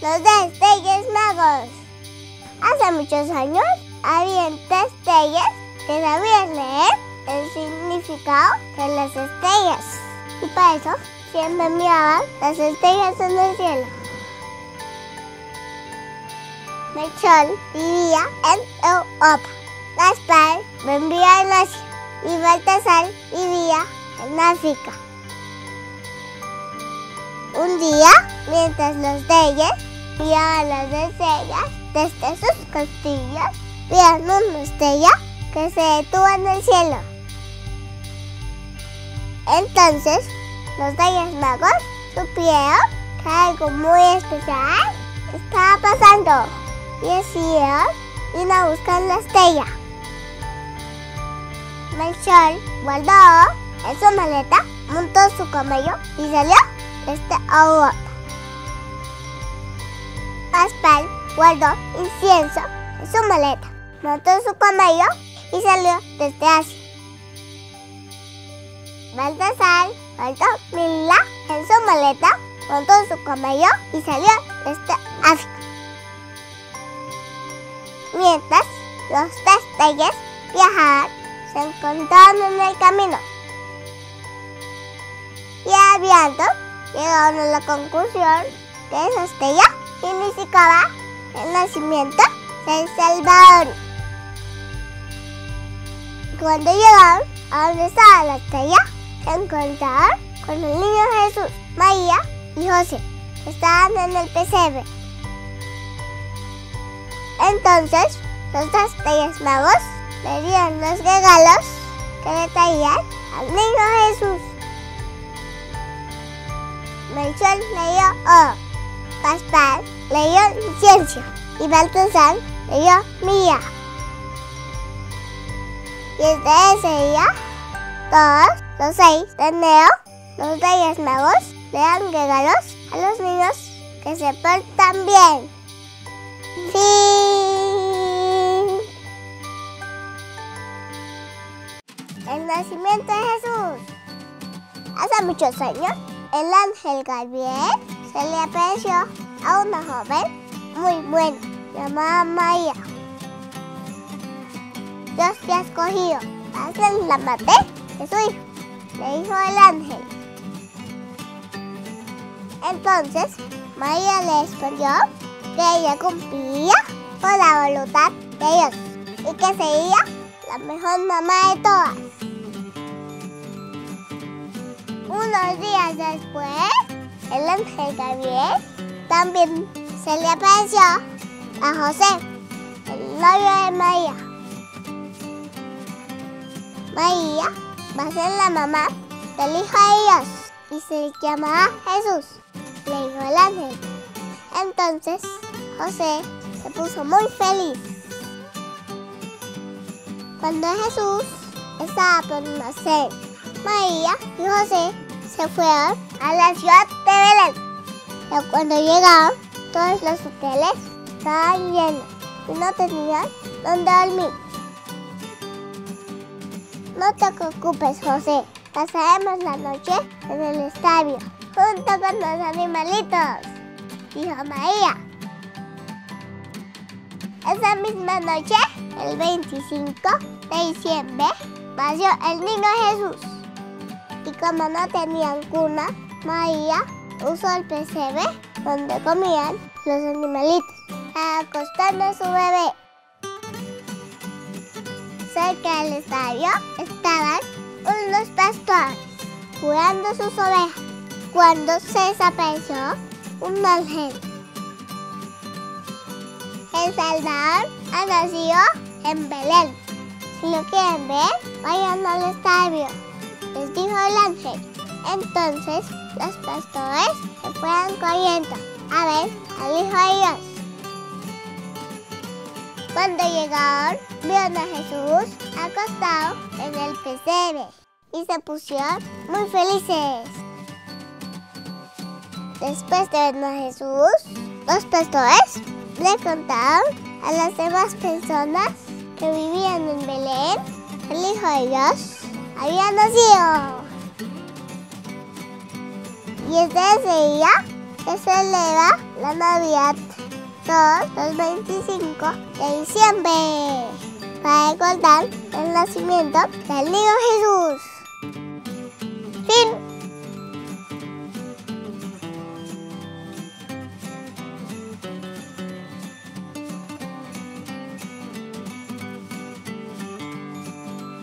los tres Magos. Hace muchos años había tres que sabían leer el significado de las estrellas. Y para eso siempre miraban las estrellas en el cielo. Melchor vivía en Europa. Gaspar vivía en Asia y Baltasar vivía en África. Un día, mientras los reyes miraban las estrellas desde sus castillos, vieron una estrella que se detuvo en el cielo. Entonces, los reyes magos supieron que algo muy especial estaba pasando y decidieron ir a buscar la estrella. Melchor guardó en su maleta, montó su camello y salió desde Europa. Gaspar guardó incienso en su maleta, montó su camello y salió desde Asia. Baltasar guardó mirra en su maleta, montó su camello y salió desde África. Mientras los tres reyes viajaban, se encontraron en el camino. Y aviando, llegaron a la conclusión que esa estrella el nacimiento del Salvador. Cuando llegaron a donde estaba la estrella, se encontraron con el niño Jesús, María y José, que estaban en el pesebre. Entonces, los dos reyes magos le dieron los regalos que le traían al niño Jesús. Melchor leyó oro, Gaspar leyó incienso y Baltasar leyó mía. Y desde ese día, todos los seis de enero, los reyes magos le dan regalos a los niños que se portan bien. Fin. El nacimiento de Jesús. Hace muchos años, el ángel Gabriel se le apareció a una joven muy buena llamada María. Dios te ha escogido para ser la madre de su hijo, le dijo el ángel. Entonces, María le respondió que ella cumpliría con la voluntad de Dios y que sería la mejor mamá de todas. Unos días después, el ángel Gabriel también se le apareció a José, el novio de María. María va a ser la mamá del Hijo de Dios y se llamará Jesús, le dijo el ángel. Entonces, José se puso muy feliz. Cuando Jesús estaba por nacer, María y José se fueron a la ciudad de Belén. Pero cuando llegaron, todos los hoteles estaban llenos y no tenían dónde dormir. No te preocupes, José. Pasaremos la noche en el estadio, junto con los animalitos, dijo María. Esa misma noche, el 25 de diciembre, nació el niño Jesús. Y como no tenían cuna, María usó el pesebre donde comían los animalitos acostar a su bebé. Cerca del estadio estaban unos pastores cuidando sus ovejas cuando se desapareció un ángel. El Salvador ha nacido en Belén. Si lo quieren ver, vayan al estadio, les dijo el ángel. Entonces los pastores se fueron corriendo a ver al Hijo de Dios. Cuando llegaron, vieron a Jesús acostado en el pesebre y se pusieron muy felices. Después de ver a Jesús, los pastores le contaron a las demás personas que vivían en Belén el Hijo de Dios había nacido. Y ese día se celebra la Navidad todos los 25 de diciembre para recordar el nacimiento del niño Jesús. Fin.